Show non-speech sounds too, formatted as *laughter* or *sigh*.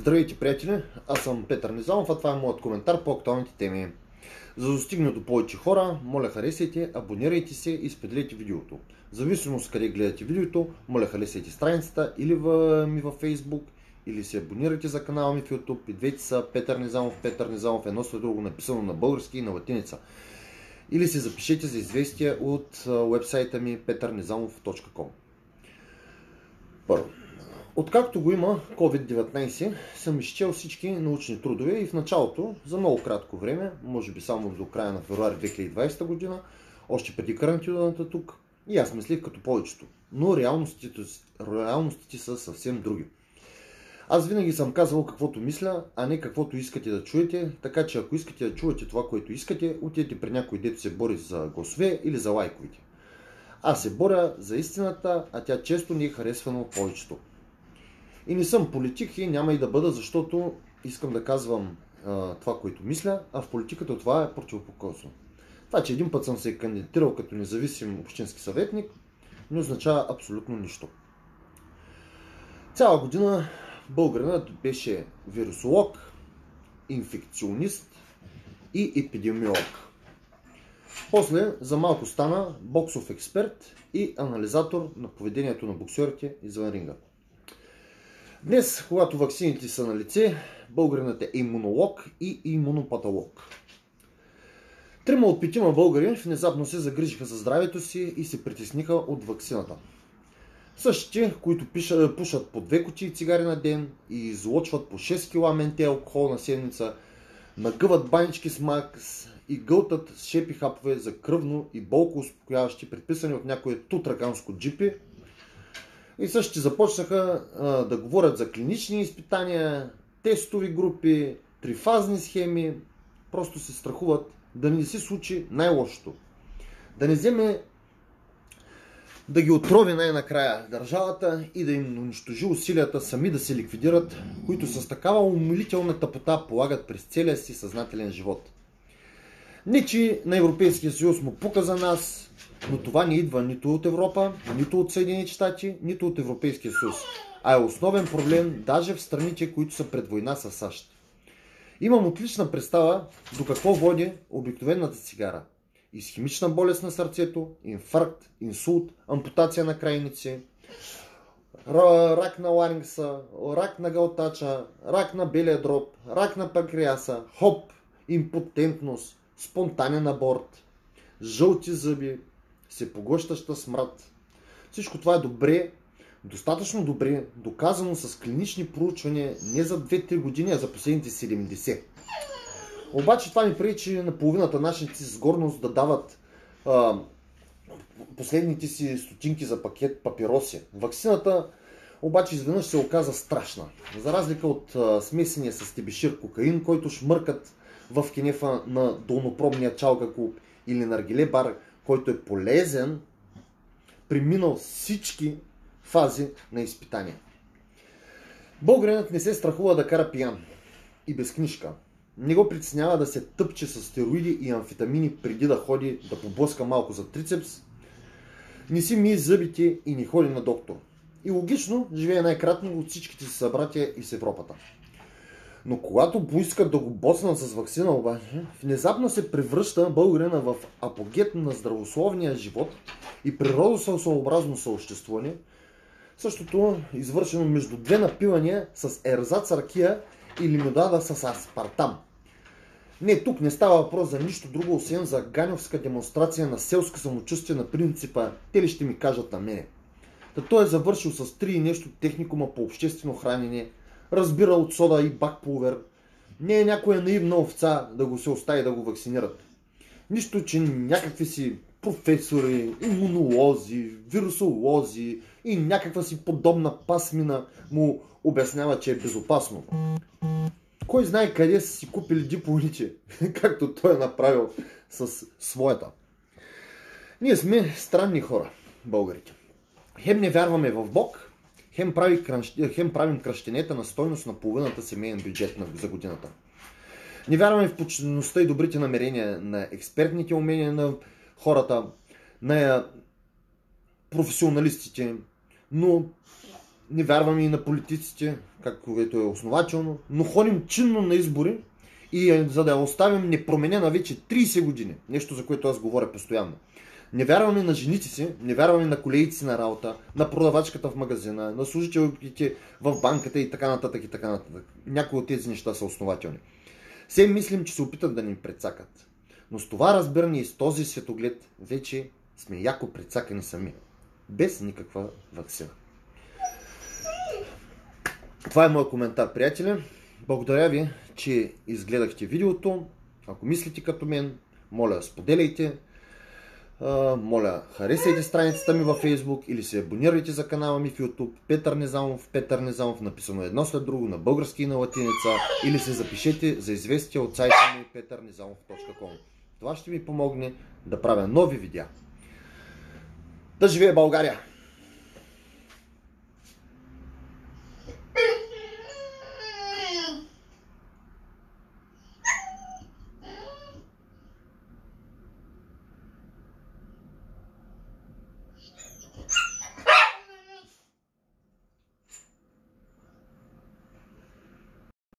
Здравейте, приятели! Аз съм Петър Низамов, а това е моят коментар по актуалните теми. За да достигне до повече хора, моля харесайте, абонирайте се и споделете видеото. В зависимост къде гледате видеото, моля харесайте страницата или в, ми във Facebook, или се абонирайте за канала ми в YouTube. И двете са Петър Низамов, Петър Низамов, едно след друго написано на български и на латиница. Или се запишете за известия от вебсайта ми petarnizamov.com Първо. Откакто го има COVID-19, съм изчел всички научни трудове и в началото, за много кратко време, може би само до края на февруари 2020 година, още преди карантината тук, и аз мислих като повечето. Но реалностите, реалностите са съвсем други. Аз винаги съм казвал каквото мисля, а не каквото искате да чуете, така че ако искате да чувате това, което искате, отидете при някой дето се бори за гласове или за лайковите. Аз се боря за истината, а тя често ни е харесвана от повечето. И не съм политик и няма и да бъда, защото искам да казвам а, това, което мисля, а в политиката това е противопоказно. Това, че един път съм се кандидатирал като независим общински съветник, не означава абсолютно нищо. Цяла година българинът беше вирусолог, инфекционист и епидемиолог. После за малко стана боксов експерт и анализатор на поведението на боксерите извън ринга. Днес, когато ваксините са на лице, българинът е имунолог и имунопатолог. Трима от петима българи внезапно се загрижиха за здравето си и се притесниха от ваксината. Същите, които пушат по две кутии цигари на ден и излочват по 6 кг менте алкохол на седмица, нагъват банички с макс и гълтат с шепи хапове за кръвно и болко успокояващи, предписани от някое тутраганско джипи, и същите започнаха а, да говорят за клинични изпитания, тестови групи, трифазни схеми. Просто се страхуват да не се случи най-лошото. Да не вземе да ги отрови най-накрая държавата и да им унищожи усилията сами да се ликвидират, които с такава умилителна тъпота полагат през целия си съзнателен живот. Не, на Европейския съюз му пука за нас, но това не идва нито от Европа, нито от Съединените щати, нито от Европейския съюз. А е основен проблем даже в страните, които са пред война с САЩ. Имам отлична представа до какво води обикновената цигара. Изхимична болест на сърцето, инфаркт, инсулт, ампутация на крайници, рак на ларингса, рак на гълтача, рак на белия дроб, рак на панкреаса, хоп, импотентност, спонтанен аборт, жълти зъби, всепоглъщаща смрад. Всичко това е добре, достатъчно добре, доказано с клинични проучвания не за 2-3 години, а за последните 70. Обаче това ми пречи на половината нашите с горност да дават а, последните си стотинки за пакет папироси. Ваксината обаче изведнъж се оказа страшна. За разлика от а, смесения с тебешир кокаин, който шмъркат в кенефа на долнопробния чалга клуб или наргиле бар, който е полезен, преминал всички фази на изпитание. Българинът не се страхува да кара пиян и без книжка. Не го притеснява да се тъпче с стероиди и амфетамини преди да ходи да поблъска малко за трицепс. Не си мие зъбите и не ходи на доктор. И логично живее най-кратно от всичките си събратия и с Европата. Но когато поискат да го боснат с вакцина обаче, внезапно се превръща българина в апогет на здравословния живот и природосъобразно съобществуване, същото извършено между две напивания с ерзац ракия и лимонада с аспартам. Не, тук не става въпрос за нищо друго, освен за ганевска демонстрация на селско самочувствие на принципа «Те ли ще ми кажат на мене?» Та той е завършил с три нещо техникума по обществено хранене, разбира от сода и бакпулвер. Не е някоя наивна овца да го се остави да го вакцинират. Нищо, че някакви си професори, имунолози, вирусолози и някаква си подобна пасмина му обяснява, че е безопасно. Кой знае къде са си купили дипломите, *laughs* както той е направил с своята. Ние сме странни хора, българите. Хем не вярваме в Бог, хем, прави, хем правим кръщенета на стойност на половината семейен бюджет за годината. Не вярваме в почтеността и добрите намерения на експертните умения на хората, на професионалистите, но не вярваме и на политиците, както е основателно, но ходим чинно на избори и е, за да я оставим непроменена вече 30 години, нещо за което аз говоря постоянно. Не вярваме на жените си, не вярваме на колегите си на работа, на продавачката в магазина, на служителите в банката и така нататък и така нататък. Някои от тези неща са основателни. Все мислим, че се опитат да ни прецакат. Но с това разбиране и с този светоглед вече сме яко прецакани сами. Без никаква вакцина. Това е моят коментар, приятели. Благодаря ви, че изгледахте видеото. Ако мислите като мен, моля споделяйте. Моля, харесайте страницата ми във Facebook или се абонирайте за канала ми в YouTube. Петър Незамов, Петър Незамов, написано едно след друго на български и на латиница. Или се запишете за известия от сайта ми petarnezamov.com. Това ще ми помогне да правя нови видеа. Да живее България!